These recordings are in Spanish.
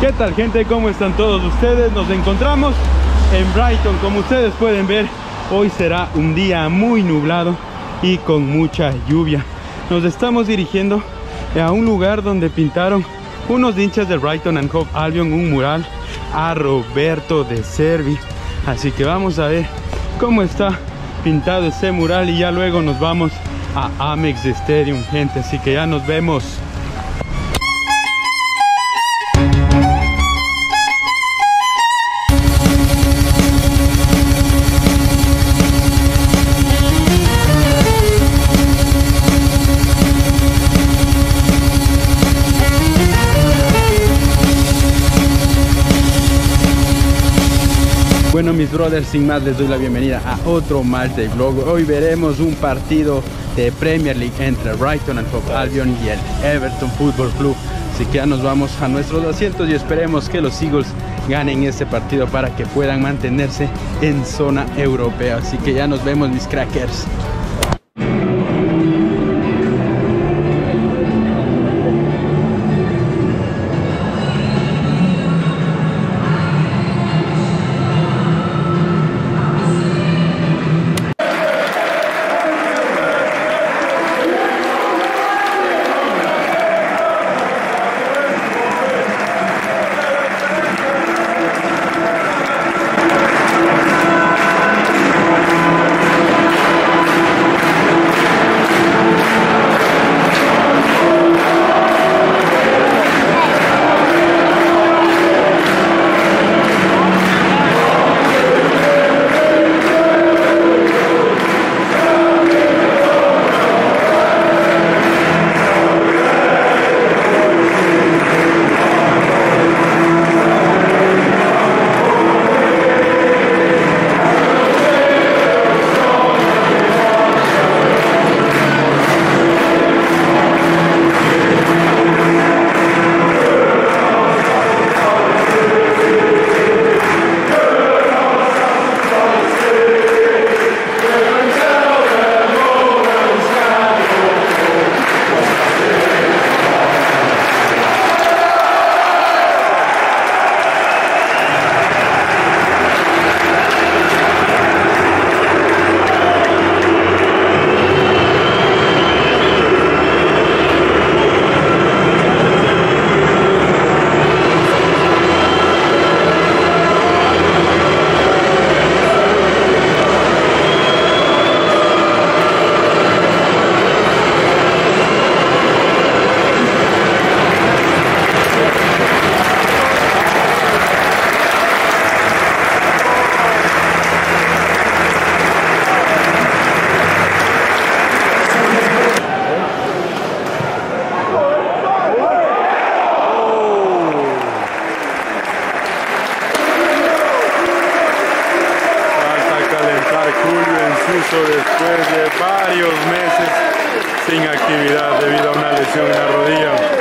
¿Qué tal gente? ¿Cómo están todos ustedes? Nos encontramos en Brighton. Como ustedes pueden ver, hoy será un día muy nublado y con mucha lluvia. Nos estamos dirigiendo a un lugar donde pintaron unos hinchas de Brighton and Hove Albion un mural a Roberto de Servi. Así que vamos a ver cómo está pintado ese mural y ya luego nos vamos a Amex Stadium, gente. Así que ya nos vemos. Brothers, sin más les doy la bienvenida a otro de Vlog. Hoy veremos un partido de Premier League entre Brighton and Hove Albion y el Everton Football Club. Así que ya nos vamos a nuestros asientos y esperemos que los Eagles ganen este partido para que puedan mantenerse en zona europea. Así que ya nos vemos mis crackers. Sin actividad debido a una lesión en la rodilla.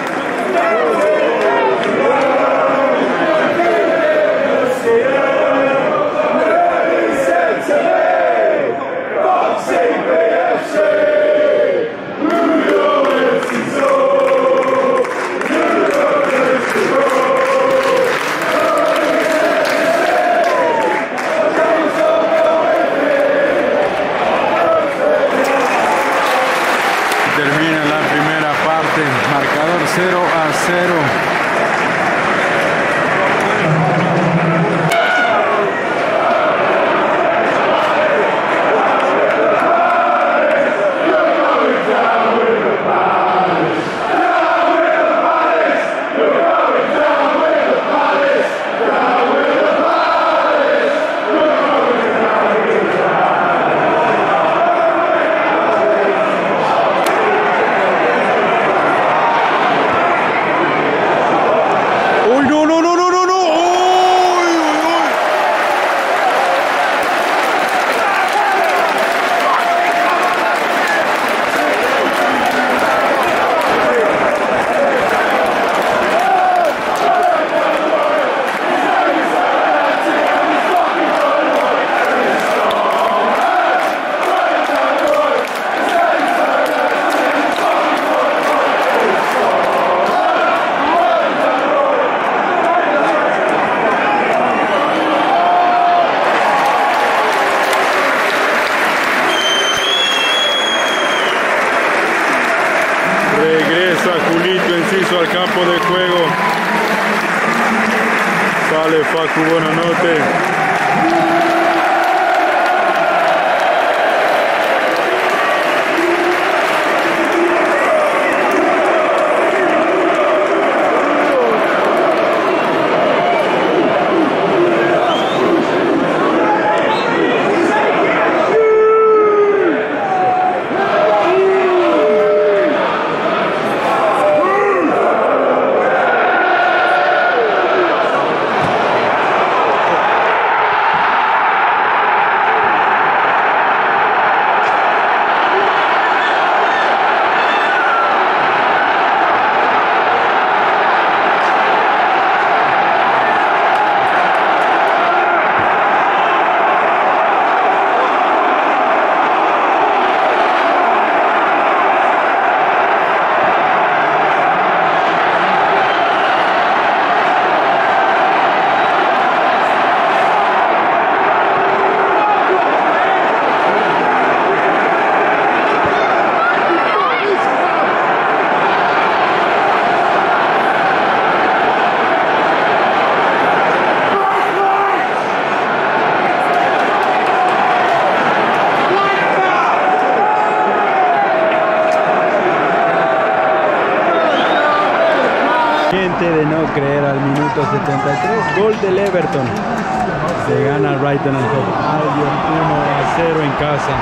termina la primera parte. Marcador 0 a 0. Vale, Facu, buenas noches. Gente de no creer al minuto 73, gol del Everton. Se gana Brighton and Hove Albion 1 a 0 en casa.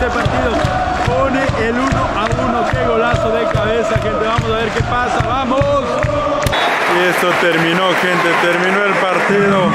Este partido. Pone el 1 a 1. Qué golazo de cabeza, gente. Vamos a ver qué pasa. ¡Vamos! Y esto terminó, gente. Terminó el partido.